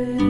you